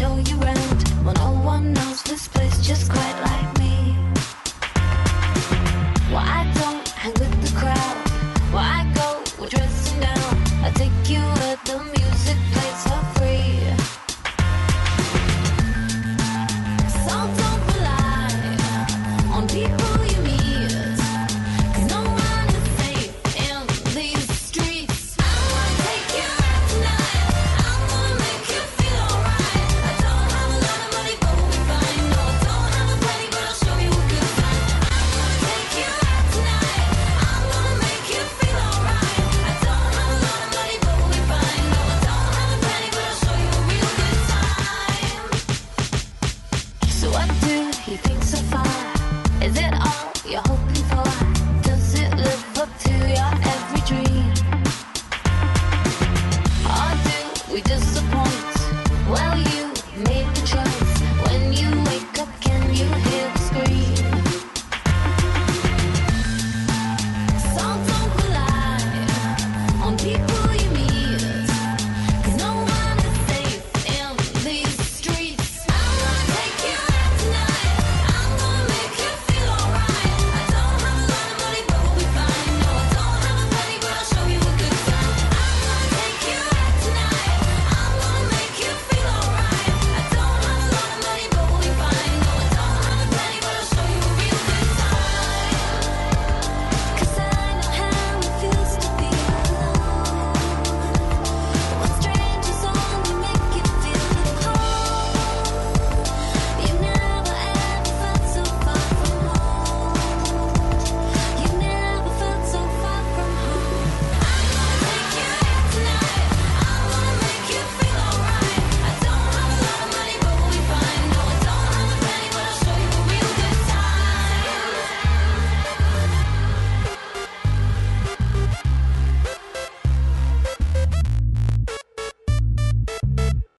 show you around. Well, no one knows this place, just What do? He think so far. Is it all you're hoping?